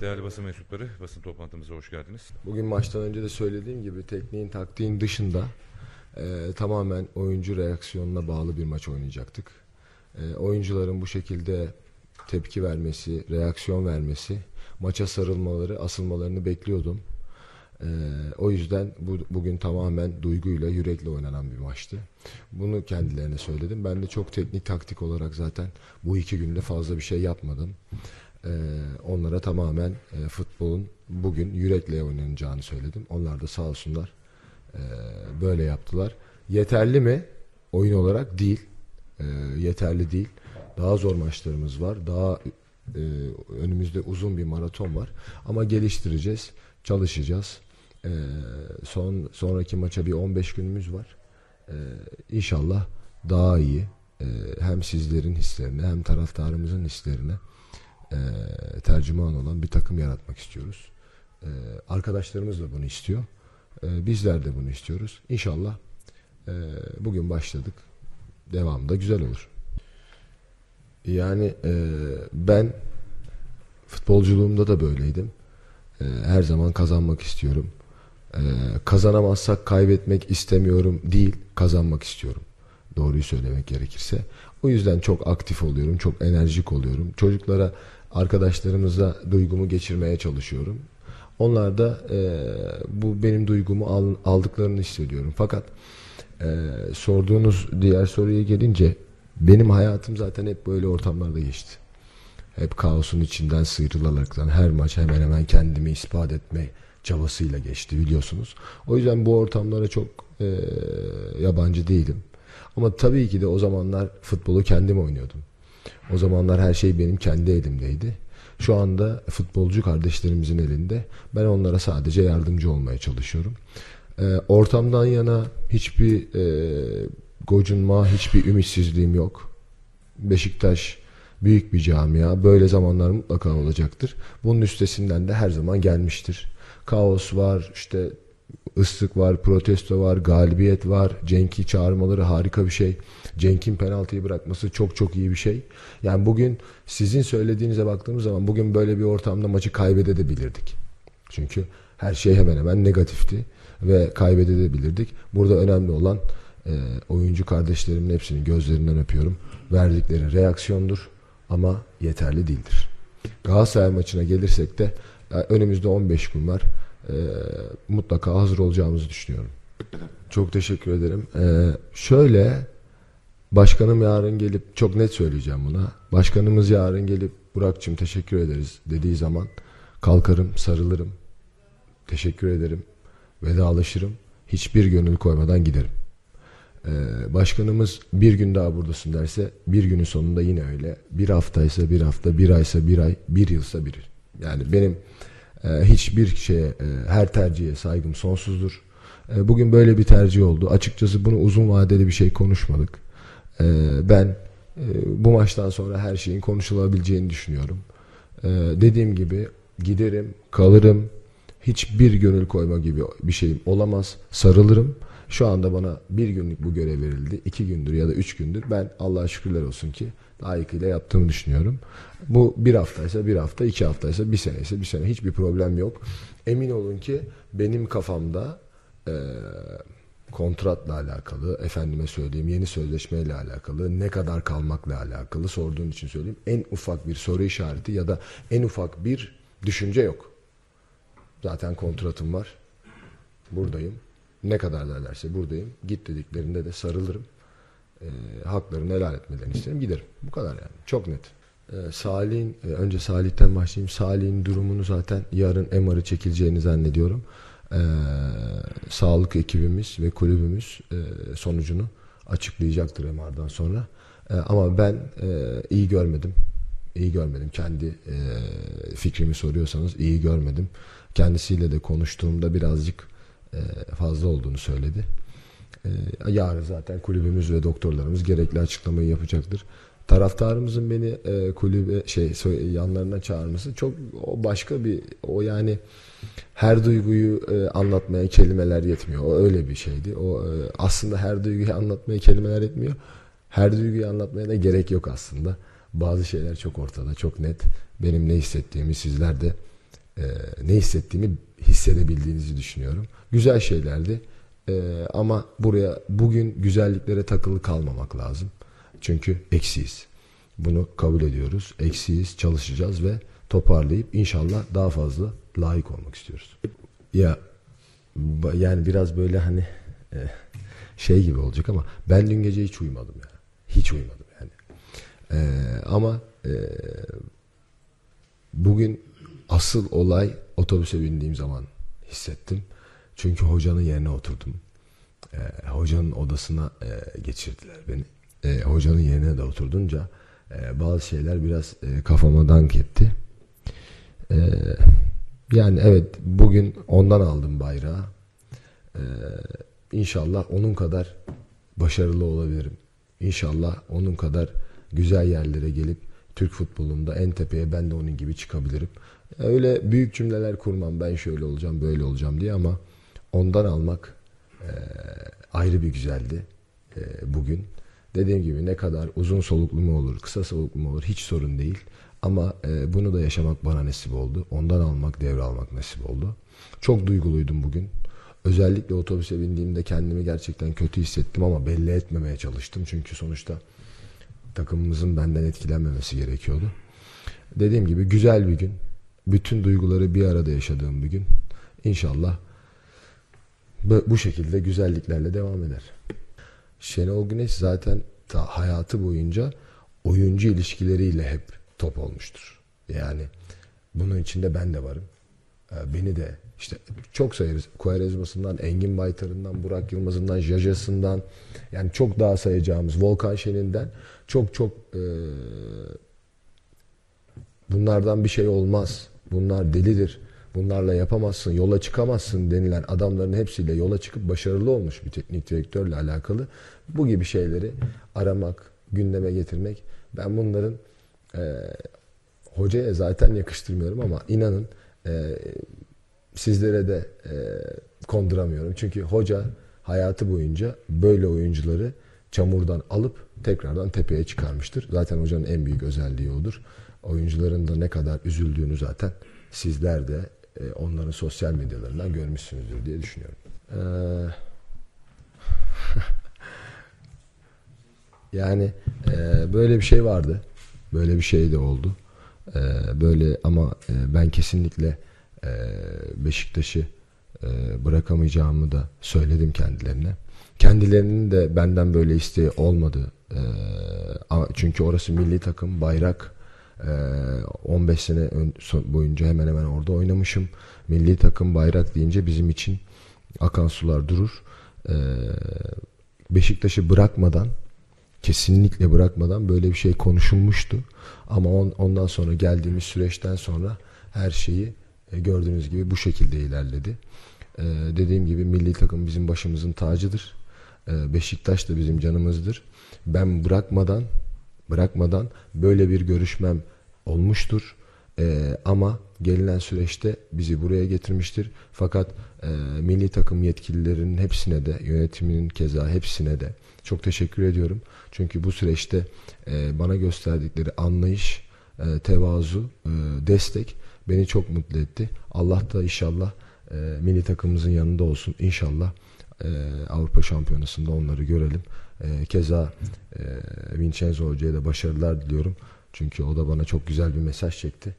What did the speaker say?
Değerli basın mensupları, basın toplantımıza hoş geldiniz. Bugün maçtan önce de söylediğim gibi tekniğin taktiğin dışında e, tamamen oyuncu reaksiyonuna bağlı bir maç oynayacaktık. E, oyuncuların bu şekilde tepki vermesi, reaksiyon vermesi, maça sarılmaları, asılmalarını bekliyordum. E, o yüzden bu, bugün tamamen duyguyla, yürekle oynanan bir maçtı. Bunu kendilerine söyledim. Ben de çok teknik taktik olarak zaten bu iki günde fazla bir şey yapmadım. Ee, onlara tamamen e, futbolun bugün yürekle oynanacağını söyledim. Onlar da sağ olsunlar e, böyle yaptılar. Yeterli mi? Oyun olarak değil. E, yeterli değil. Daha zor maçlarımız var. Daha e, önümüzde uzun bir maraton var. Ama geliştireceğiz, çalışacağız. E, son sonraki maça bir 15 günümüz var. E, inşallah daha iyi e, hem sizlerin hislerine hem taraftarımızın hislerine e, tercüman olan bir takım yaratmak istiyoruz. E, arkadaşlarımız da bunu istiyor. E, bizler de bunu istiyoruz. İnşallah e, bugün başladık. Devamı da güzel olur. Yani e, ben futbolculuğumda da böyleydim. E, her zaman kazanmak istiyorum. E, kazanamazsak kaybetmek istemiyorum değil, kazanmak istiyorum. Doğruyu söylemek gerekirse. O yüzden çok aktif oluyorum, çok enerjik oluyorum. Çocuklara, arkadaşlarımıza duygumu geçirmeye çalışıyorum. Onlar da e, bu benim duygumu al, aldıklarını hissediyorum. Fakat e, sorduğunuz diğer soruya gelince benim hayatım zaten hep böyle ortamlarda geçti. Hep kaosun içinden sıyrılaraktan her maç hemen hemen kendimi ispat etme çabasıyla geçti biliyorsunuz. O yüzden bu ortamlara çok e, yabancı değilim. Ama tabii ki de o zamanlar futbolu kendim oynuyordum. O zamanlar her şey benim kendi elimdeydi. Şu anda futbolcu kardeşlerimizin elinde. Ben onlara sadece yardımcı olmaya çalışıyorum. E, ortamdan yana hiçbir e, gocunma, hiçbir ümitsizliğim yok. Beşiktaş büyük bir camia. Böyle zamanlar mutlaka olacaktır. Bunun üstesinden de her zaman gelmiştir. Kaos var, işte ıslık var, protesto var, galibiyet var. Cenk'i çağırmaları harika bir şey. Cenk'in penaltıyı bırakması çok çok iyi bir şey. Yani bugün sizin söylediğinize baktığımız zaman bugün böyle bir ortamda maçı kaybedebilirdik. Çünkü her şey hemen hemen negatifti ve kaybedebilirdik. Burada önemli olan e, oyuncu kardeşlerimin hepsini gözlerinden öpüyorum. Verdikleri reaksiyondur ama yeterli değildir. Galatasaray maçına gelirsek de e, önümüzde 15 gün var. E, mutlaka hazır olacağımızı düşünüyorum. Çok teşekkür ederim. E, şöyle başkanım yarın gelip çok net söyleyeceğim buna. Başkanımız yarın gelip Burak'cığım teşekkür ederiz dediği zaman kalkarım, sarılırım. Teşekkür ederim. Vedalaşırım. Hiçbir gönül koymadan giderim. Ee, başkanımız bir gün daha buradasın derse bir günün sonunda yine öyle. Bir haftaysa bir hafta, bir aysa bir ay, bir yılsa bir. Yani benim hiçbir şeye, e, her tercihe saygım sonsuzdur. E, bugün böyle bir tercih oldu. Açıkçası bunu uzun vadeli bir şey konuşmadık. E, ben e, bu maçtan sonra her şeyin konuşulabileceğini düşünüyorum. E, dediğim gibi giderim, kalırım. Hiçbir gönül koyma gibi bir şeyim olamaz. Sarılırım. Şu anda bana bir günlük bu görev verildi. iki gündür ya da üç gündür. Ben Allah'a şükürler olsun ki layıkıyla yaptığımı düşünüyorum. Bu bir haftaysa bir hafta, iki haftaysa bir sene ise bir sene. Hiçbir problem yok. Emin olun ki benim kafamda e, kontratla alakalı, efendime söyleyeyim yeni sözleşmeyle alakalı, ne kadar kalmakla alakalı sorduğun için söyleyeyim. En ufak bir soru işareti ya da en ufak bir düşünce yok. Zaten kontratım var. Buradayım. Ne kadar derlerse buradayım. Git dediklerinde de sarılırım. E, haklarını helal etmelerini isterim. Giderim. Bu kadar yani. Çok net. E, Salih'in, e, önce Salih'ten başlayayım. Salih'in durumunu zaten yarın MR'ı çekileceğini zannediyorum. E, sağlık ekibimiz ve kulübümüz e, sonucunu açıklayacaktır MR'dan sonra. E, ama ben e, iyi görmedim. İyi görmedim. Kendi e, fikrimi soruyorsanız iyi görmedim. Kendisiyle de konuştuğumda birazcık e, fazla olduğunu söyledi. E, yarın zaten kulübümüz ve doktorlarımız gerekli açıklamayı yapacaktır. Taraftarımızın beni e, kulübe şey yanlarına çağırması çok o başka bir o yani her duyguyu anlatmaya kelimeler yetmiyor. O öyle bir şeydi. O aslında her duyguyu anlatmaya kelimeler yetmiyor. Her duyguyu anlatmaya da gerek yok aslında. Bazı şeyler çok ortada, çok net. Benim ne hissettiğimi sizler de e, ne hissettiğimi hissedebildiğinizi düşünüyorum. Güzel şeylerdi. E, ama buraya bugün güzelliklere takılı kalmamak lazım. Çünkü eksiyiz. Bunu kabul ediyoruz. Eksiyiz, çalışacağız ve toparlayıp inşallah daha fazla layık olmak istiyoruz. Ya yani biraz böyle hani e, şey gibi olacak ama ben dün gece hiç uyumadım ya. Hiç uyumadım yani. E, ama e, bugün asıl olay otobüse bindiğim zaman hissettim. Çünkü hocanın yerine oturdum. E, hocanın odasına e, geçirdiler beni. E, hocanın yerine de oturdunca e, bazı şeyler biraz e, kafama dank etti. E, yani evet bugün ondan aldım bayrağı. E, inşallah onun kadar başarılı olabilirim. İnşallah onun kadar güzel yerlere gelip Türk futbolunda en tepeye ben de onun gibi çıkabilirim. Öyle büyük cümleler kurmam ben şöyle olacağım böyle olacağım diye ama ondan almak e, ayrı bir güzeldi e, bugün. Dediğim gibi ne kadar uzun soluklu mu olur, kısa soluklu mu olur hiç sorun değil. Ama e, bunu da yaşamak bana nasip oldu. Ondan almak, devralmak nasip oldu. Çok duyguluydum bugün. Özellikle otobüse bindiğimde kendimi gerçekten kötü hissettim ama belli etmemeye çalıştım. Çünkü sonuçta takımımızın benden etkilenmemesi gerekiyordu. Dediğim gibi güzel bir gün. Bütün duyguları bir arada yaşadığım bir gün. İnşallah bu şekilde güzelliklerle devam eder. Şenol Güneş zaten ta hayatı boyunca oyuncu ilişkileriyle hep top olmuştur. Yani bunun içinde ben de varım. Ee, Beni de işte çok sayarız. Kuarezmasından, Engin Baytar'ından, Burak Yılmaz'ından, Jaja'sından yani çok daha sayacağımız Volkan Şen'inden çok çok e, bunlardan bir şey olmaz. Bunlar delidir. Bunlarla yapamazsın, yola çıkamazsın denilen adamların hepsiyle yola çıkıp başarılı olmuş bir teknik direktörle alakalı bu gibi şeyleri aramak, gündeme getirmek. Ben bunların e, hocaya zaten yakıştırmıyorum ama inanın e, sizlere de e, konduramıyorum. Çünkü hoca hayatı boyunca böyle oyuncuları çamurdan alıp tekrardan tepeye çıkarmıştır. Zaten hocanın en büyük özelliği odur. Oyuncuların da ne kadar üzüldüğünü zaten sizler de e, onların sosyal medyalarından görmüşsünüzdür diye düşünüyorum. Ee, yani e, böyle bir şey vardı. Böyle bir şey de oldu. E, böyle ama e, ben kesinlikle e, Beşiktaş'ı e, bırakamayacağımı da söyledim kendilerine. Kendilerinin de benden böyle isteği olmadı. E, çünkü orası milli takım, bayrak. E, 15 sene ön- son- boyunca hemen hemen orada oynamışım. Milli takım, bayrak deyince bizim için akan sular durur. E, Beşiktaş'ı bırakmadan kesinlikle bırakmadan böyle bir şey konuşulmuştu. Ama on- ondan sonra geldiğimiz süreçten sonra her şeyi e, gördüğünüz gibi bu şekilde ilerledi. E, dediğim gibi milli takım bizim başımızın tacıdır. Beşiktaş da bizim canımızdır. Ben bırakmadan bırakmadan böyle bir görüşmem olmuştur. E, ama gelinen süreçte bizi buraya getirmiştir. Fakat e, milli takım yetkililerinin hepsine de yönetiminin keza hepsine de çok teşekkür ediyorum. Çünkü bu süreçte e, bana gösterdikleri anlayış, e, tevazu, e, destek beni çok mutlu etti. Allah da inşallah e, milli takımımızın yanında olsun. İnşallah e, Avrupa Şampiyonası'nda onları görelim. E, keza e, Vincenzo Hoca'ya da başarılar diliyorum. Çünkü o da bana çok güzel bir mesaj çekti.